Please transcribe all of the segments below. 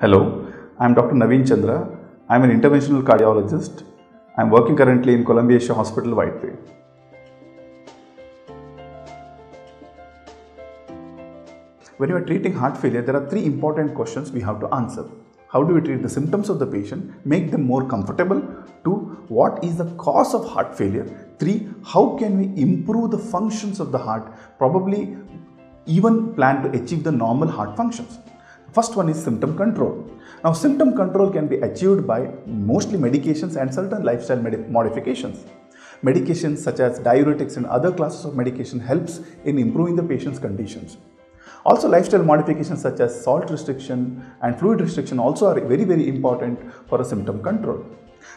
Hello, I am Dr. Naveen Chandra. I am an interventional cardiologist. I am working currently in Columbia Asia Hospital, Whitefield. When you are treating heart failure, there are three important questions we have to answer. How do we treat the symptoms of the patient, make them more comfortable? Two, what is the cause of heart failure? Three, how can we improve the functions of the heart, probably even plan to achieve the normal heart functions? First one is symptom control. Now, symptom control can be achieved by mostly medications and certain lifestyle modi- modifications. Medications such as diuretics and other classes of medication helps in improving the patient's conditions. Also, lifestyle modifications such as salt restriction and fluid restriction also are very, very important for a symptom control.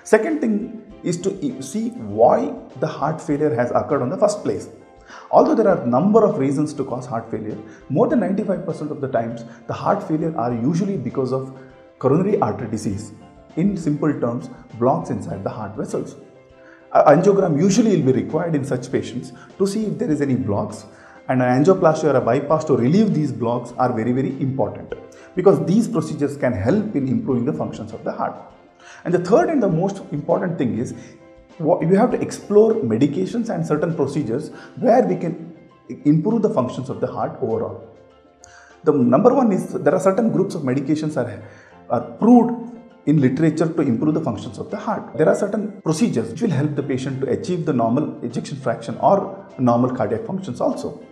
Second thing is to see why the heart failure has occurred on the first place. Although there are a number of reasons to cause heart failure, more than 95% of the times the heart failure are usually because of coronary artery disease. In simple terms, blocks inside the heart vessels. A angiogram usually will be required in such patients to see if there is any blocks and an angioplasty or a bypass to relieve these blocks are very very important because these procedures can help in improving the functions of the heart. And the third and the most important thing is we have to explore medications and certain procedures where we can improve the functions of the heart overall. The number one is there are certain groups of medications are, are proved in literature to improve the functions of the heart. There are certain procedures which will help the patient to achieve the normal ejection fraction or normal cardiac functions also,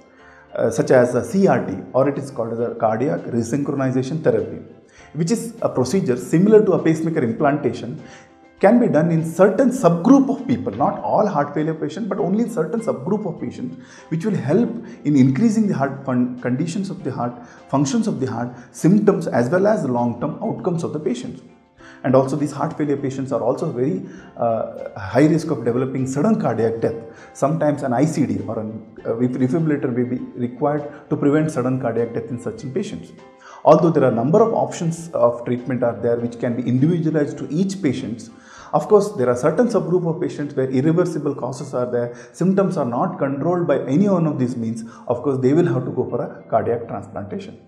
uh, such as a CRT or it is called as a cardiac resynchronization therapy, which is a procedure similar to a pacemaker implantation can be done in certain subgroup of people not all heart failure patients but only in certain subgroup of patients which will help in increasing the heart fun- conditions of the heart functions of the heart symptoms as well as long term outcomes of the patients and also these heart failure patients are also very uh, high risk of developing sudden cardiac death. Sometimes an icd or a uh, defibrillator may be required to prevent sudden cardiac death in such patients. Although there are a number of options of treatment are there which can be individualized to each patient of course there are certain subgroup of patients where irreversible causes are there. Symptoms are not controlled by any one of these means. Of course they will have to go for a cardiac transplantation